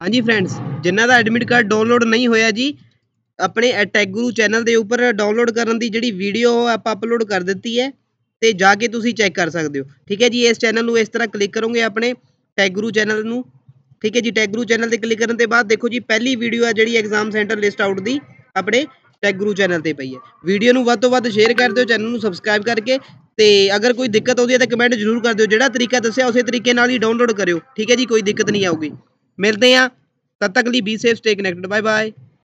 ਹਾਂਜੀ ਫਰੈਂਡਸ ਜਿਨ੍ਹਾਂ ਦਾ admit card download ਨਹੀਂ ਹੋਇਆ ਜੀ, ਆਪਣੇ ਟੈਗ ਗੁਰੂ ਚੈਨਲ ਦੇ ਉੱਪਰ ਡਾਊਨਲੋਡ ਕਰਨ ਦੀ ਜਿਹੜੀ ਵੀਡੀਓ ਆਪਾਂ ਅਪਲੋਡ ਕਰ ਦਿੱਤੀ ਹੈ ਤੇ ਜਾ ਕੇ ਤੁਸੀਂ ਚੈੱਕ ਕਰ ਸਕਦੇ ਹੋ। ਠੀਕ ਹੈ ਜੀ, ਇਸ ਚੈਨਲ ਨੂੰ ਇਸ ਤਰ੍ਹਾਂ ਕਲਿੱਕ ਕਰੋਗੇ ਆਪਣੇ ਟੈਗ ਗੁਰੂ ਚੈਨਲ ਨੂੰ। ਠੀਕ ਹੈ ਜੀ ਟੈਗ ਗੁਰੂ ਚੈਨਲ ਤੇ ਕਲਿੱਕ ਕਰਨ ਦੇ ਬਾਅਦ ਦੇਖੋ ਜੀ, ਪਹਿਲੀ ਵੀਡੀਓ ਹੈ ਜਿਹੜੀ ਐਗਜ਼ਾਮ ਸੈਂਟਰ ਲਿਸਟ ਆਊਟ ਦੀ ਆਪਣੇ ਟੈਗ ਗੁਰੂ ਚੈਨਲ ਤੇ ਪਈ ਹੈ। ਵੀਡੀਓ ਨੂੰ ਵੱਧ ਤੋਂ ਵੱਧ ਸ਼ੇਅਰ ਕਰ ਦਿਓ ਚੈਨਲ ਨੂੰ ਸਬਸਕ੍ਰਾਈਬ ਕਰਕੇ ਤੇ ਅਗਰ ਕੋਈ ਦਿੱਕਤ ਆਉਂਦੀ ਹੈ ਤਾਂ ਕਮੈਂਟ ਜ਼ਰੂਰ ਕਰ ਦਿਓ। ਜਿਹੜਾ ਤਰੀਕਾ ਦੱਸਿਆ ਉਸੇ ਤਰੀਕੇ ਨਾਲ ਹੀ ਡਾਊਨਲੋਡ ਕਰਿਓ। ਠੀਕ ਹੈ ਜੀ, ਕੋਈ ਦਿੱਕਤ ਨਹੀਂ ਆਊਗੀ। मिलते हैं। तद तक ली be safe stay connected bye bye